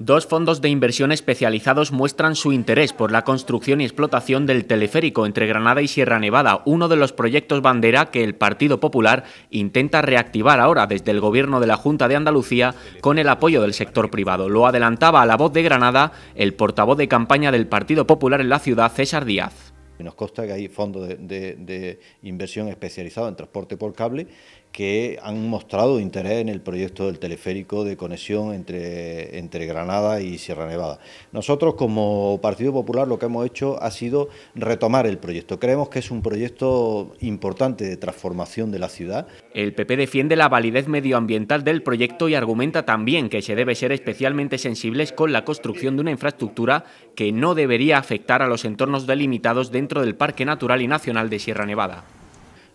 Dos fondos de inversión especializados muestran su interés por la construcción y explotación del teleférico entre Granada y Sierra Nevada, uno de los proyectos bandera que el Partido Popular intenta reactivar ahora desde el gobierno de la Junta de Andalucía con el apoyo del sector privado. Lo adelantaba a la voz de Granada el portavoz de campaña del Partido Popular en la ciudad, César Díaz. Nos consta que hay fondos de, inversión especializados en transporte por cable que han mostrado interés en el proyecto del teleférico de conexión entre, entre Granada y Sierra Nevada. Nosotros como Partido Popular lo que hemos hecho ha sido retomar el proyecto. Creemos que es un proyecto importante de transformación de la ciudad. El PP defiende la validez medioambiental del proyecto y argumenta también que se debe ser especialmente sensibles con la construcción de una infraestructura que no debería afectar a los entornos delimitados dentro del Parque Natural y Nacional de Sierra Nevada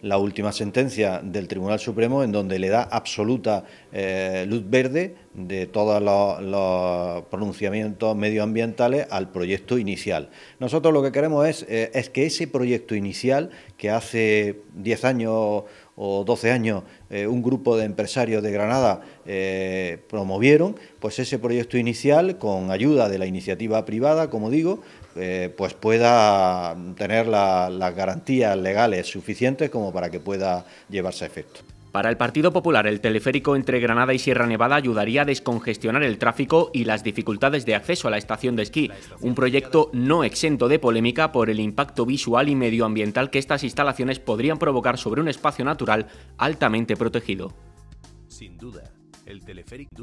la última sentencia del Tribunal Supremo en donde le da absoluta eh, luz verde de todos los, pronunciamientos medioambientales al proyecto inicial. Nosotros lo que queremos es, eh, es que ese proyecto inicial, que hace 10 años o 12 años eh, un grupo de empresarios de Granada promovieron, pues ese proyecto inicial, con ayuda de la iniciativa privada, como digo, pues pueda tener las garantías legales suficientes como para que pueda llevarse a efecto. Para el Partido Popular, el teleférico entre Granada y Sierra Nevada ayudaría a descongestionar el tráfico y las dificultades de acceso a la estación de esquí, un proyecto no exento de polémica por el impacto visual y medioambiental que estas instalaciones podrían provocar sobre un espacio natural altamente protegido. Sin duda, el teleférico